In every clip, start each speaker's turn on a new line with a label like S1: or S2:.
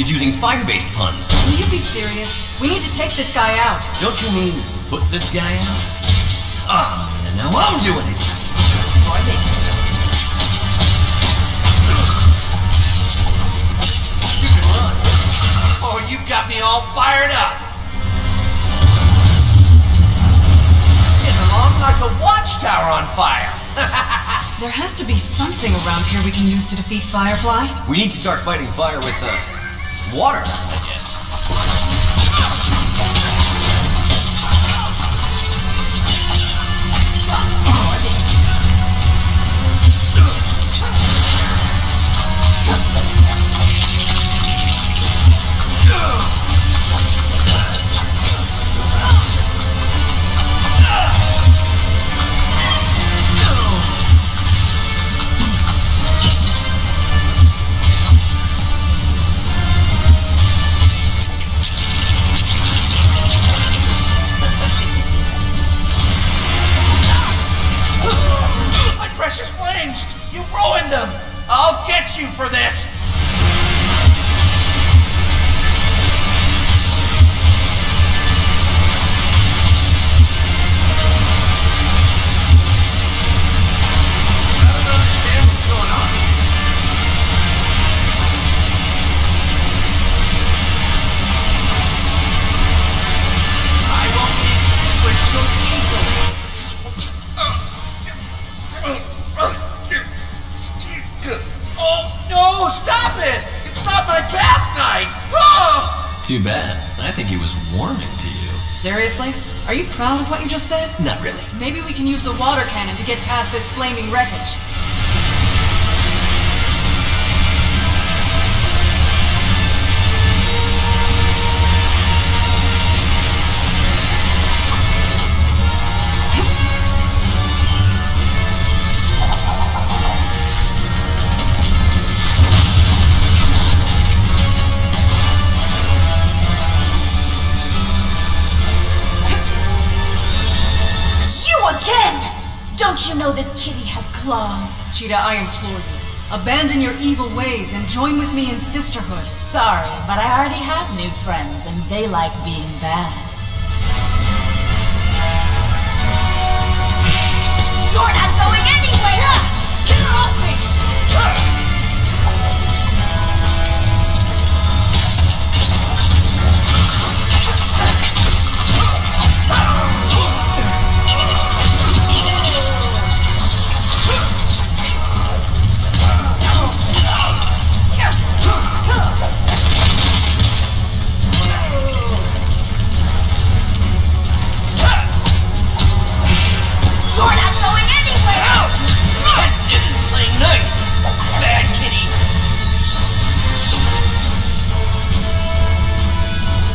S1: He's using fire-based puns.
S2: Will you be serious? We need to take this guy out.
S1: Don't you mean put this guy out? Ah, and now I'm doing it.
S3: You can run. Oh, you've got me all fired up. Getting along like a watchtower on fire.
S2: There has to be something around here we can use to defeat Firefly.
S1: We need to start fighting fire with, uh, water,
S3: ruined them! I'll get you for this!
S2: Seriously? Are you proud of what you just said?
S1: Not really.
S2: Maybe we can use the water cannon to get past this flaming wreckage.
S4: Don't you know this kitty has claws?
S2: Cheetah, I implore you. Abandon your evil ways and join with me in sisterhood.
S4: Sorry, but I already have new friends and they like being bad. You're not going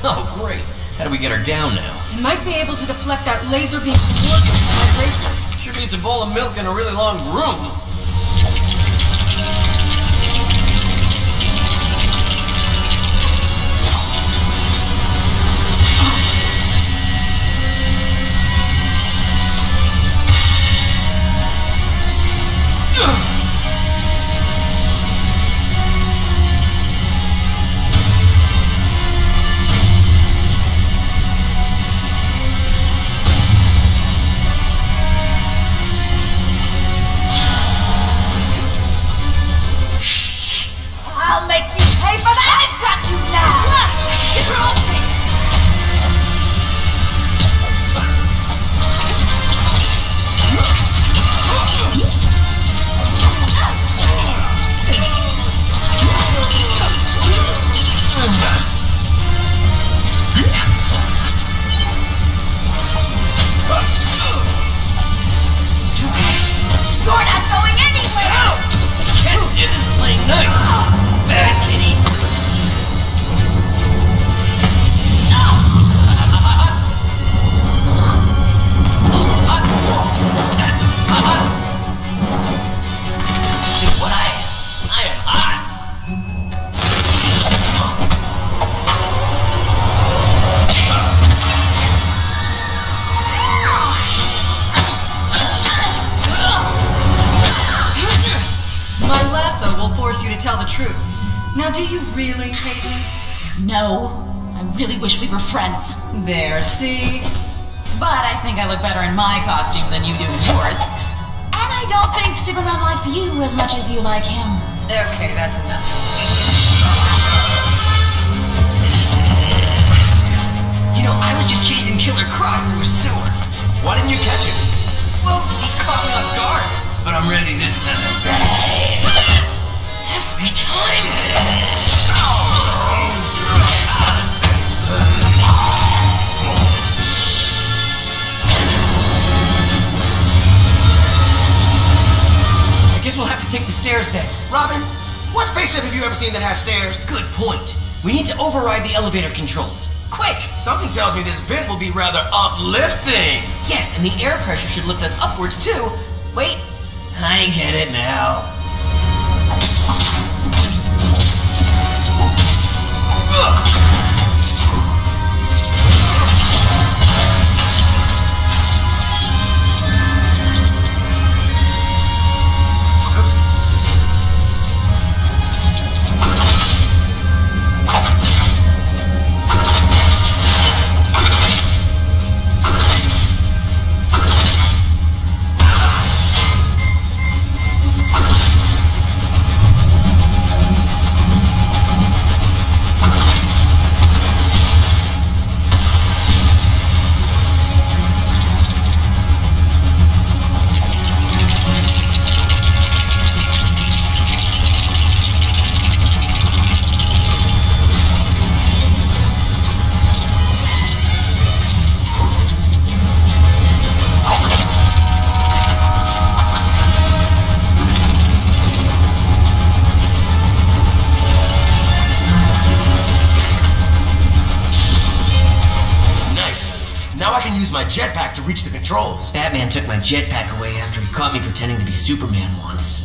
S1: Oh, great. How do we get her down now?
S2: You might be able to deflect that laser beam towards us with my bracelets.
S1: Sure beats a bowl of milk in a really long room.
S2: My
S4: costume than you do in yours. And I don't think Superman likes you as much as you like him.
S2: Okay, that's enough.
S1: You know, I was just chasing Killer Croc through a sewer.
S5: Why didn't you catch him?
S1: Well, he caught me off guard. But I'm ready this time. Every time. Stairs then.
S5: Robin, what spaceship have you ever seen that has stairs?
S1: Good point. We need to override the elevator controls. Quick!
S5: Something tells me this vent will be rather uplifting.
S1: Yes, and the air pressure should lift us upwards too. Wait, I get it now.
S5: Nice.
S1: Took my jetpack away after he caught me pretending to be Superman once.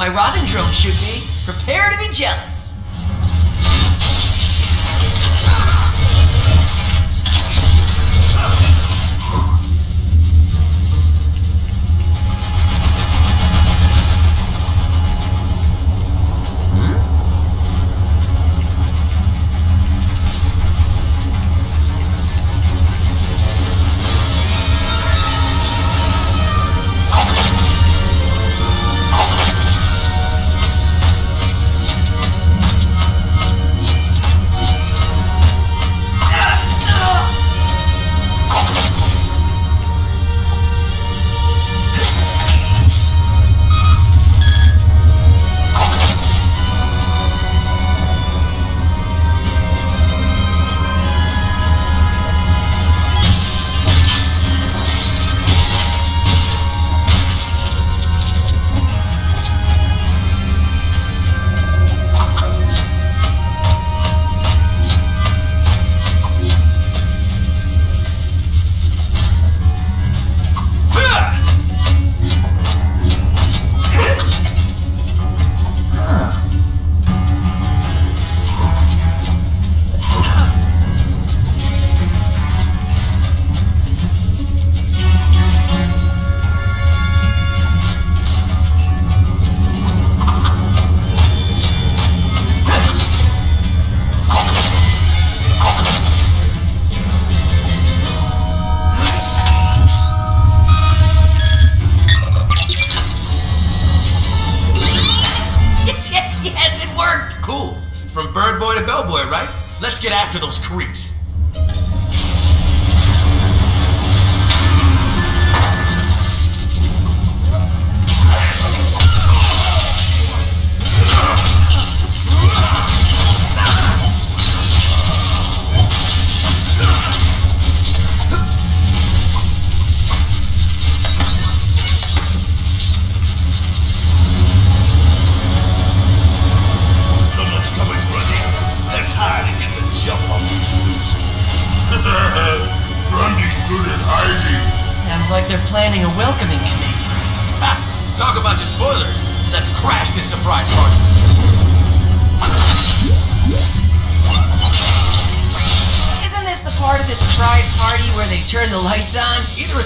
S5: My
S1: Robin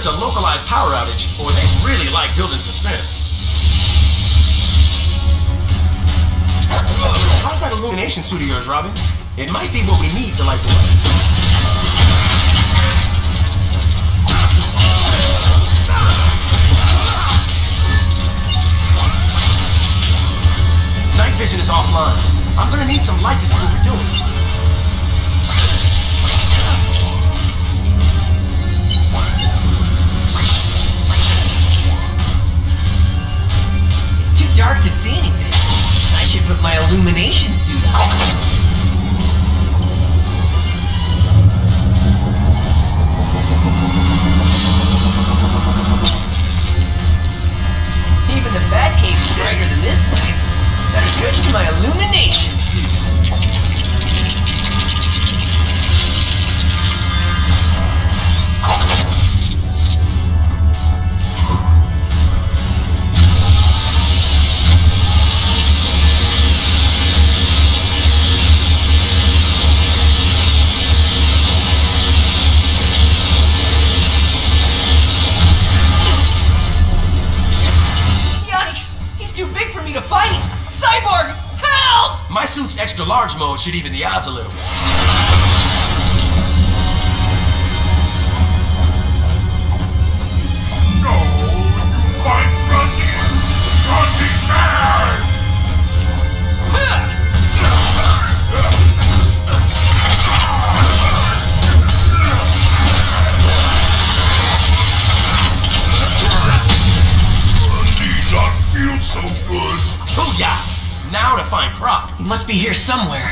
S5: it's a localized power outage, or they really like building suspense. How's that illumination suit of yours, Robin? It might be what we need to light the way. Night vision is offline. I'm gonna need some light to see what we're doing.
S1: my illumination suit.
S5: large mode should even the odds a little
S1: more. somewhere.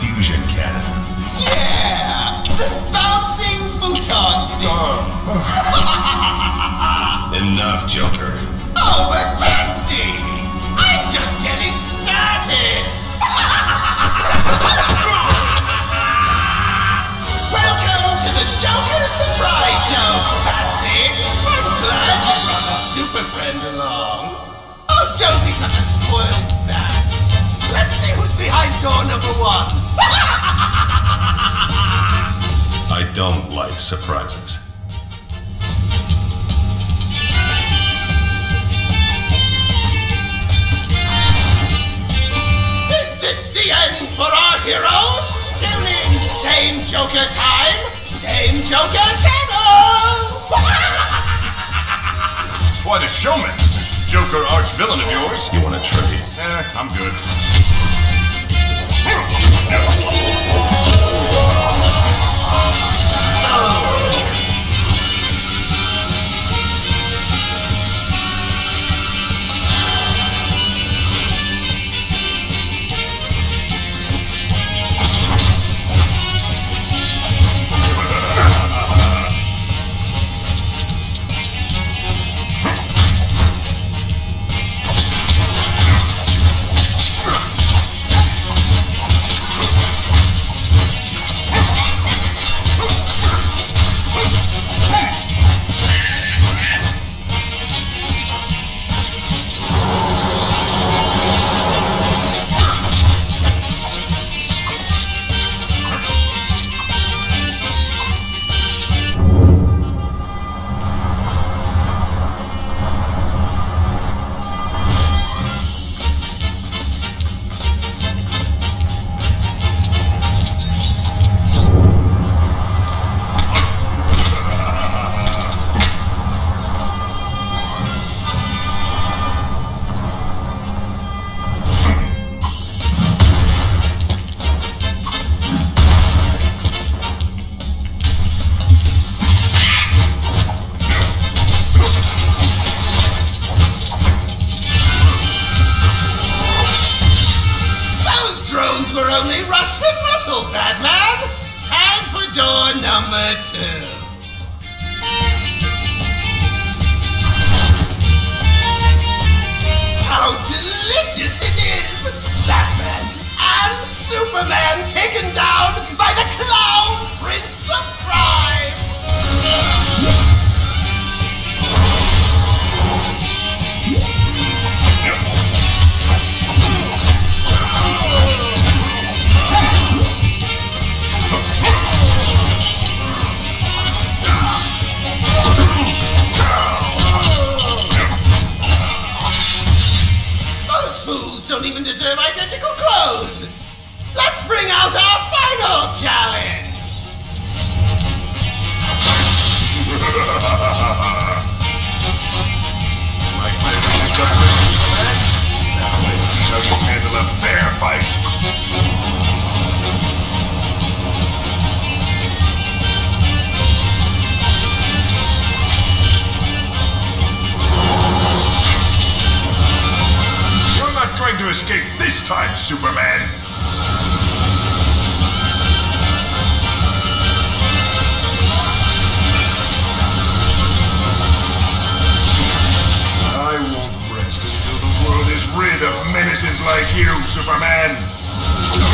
S6: Fusion cannon.
S3: Yeah! The bouncing futon thing!
S6: Enough, Joker.
S3: Oh, but Batsy! I'm just getting started! Welcome to the Joker Surprise Show, Batsy! I'm glad you brought a super friend along. Oh, don't be such a spoiled brat! Let's see who's behind door number one!
S6: I don't like surprises.
S3: Is this the end for our heroes? Tune in, same Joker time, same Joker channel!
S7: Quite a showman, this Joker arch villain of yours.
S6: You want a trade?
S7: Eh, I'm good.
S3: Superman!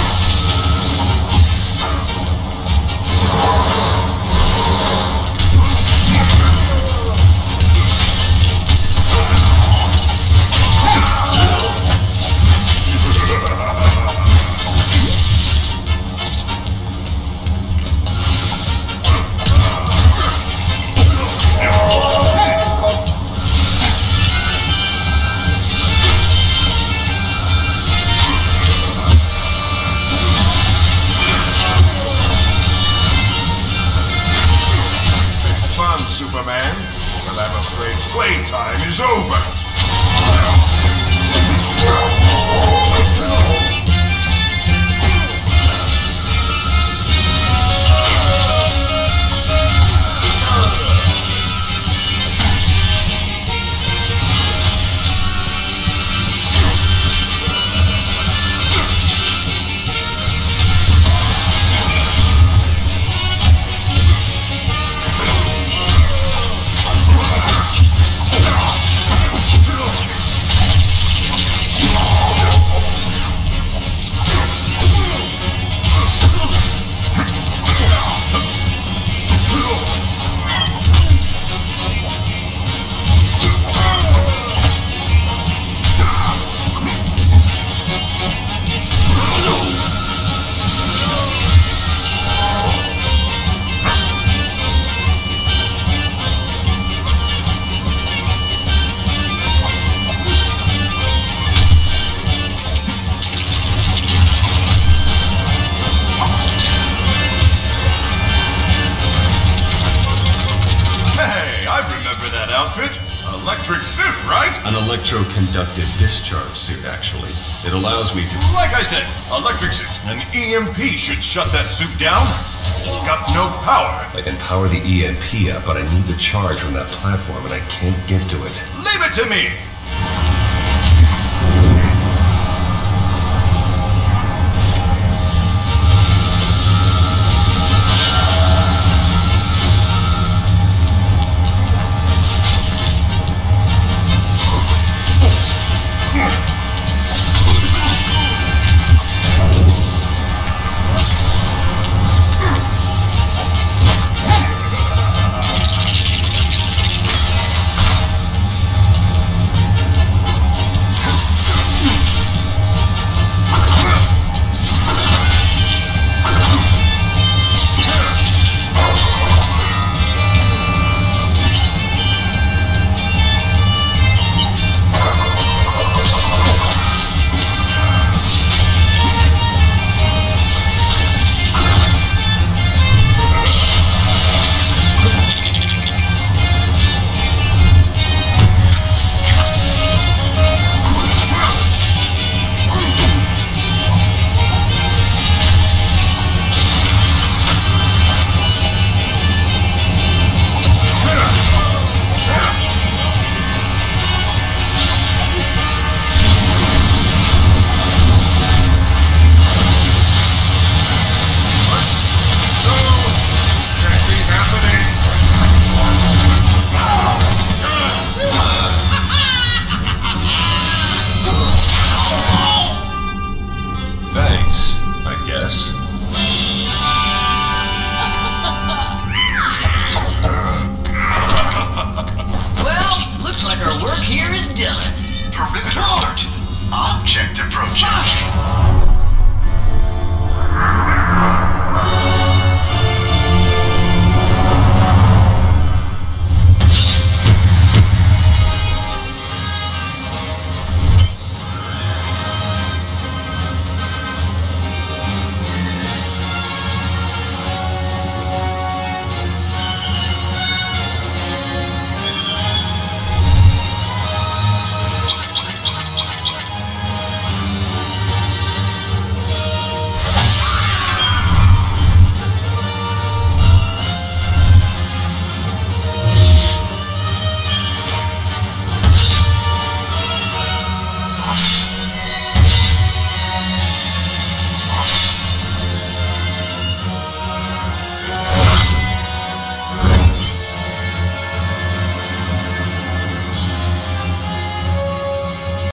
S6: It allows me to.
S7: Like I said, electric suit. An EMP should shut that suit down. It's got no power.
S6: I can power the EMP up, but I need the charge from that platform, and I can't get to it.
S7: Leave it to me.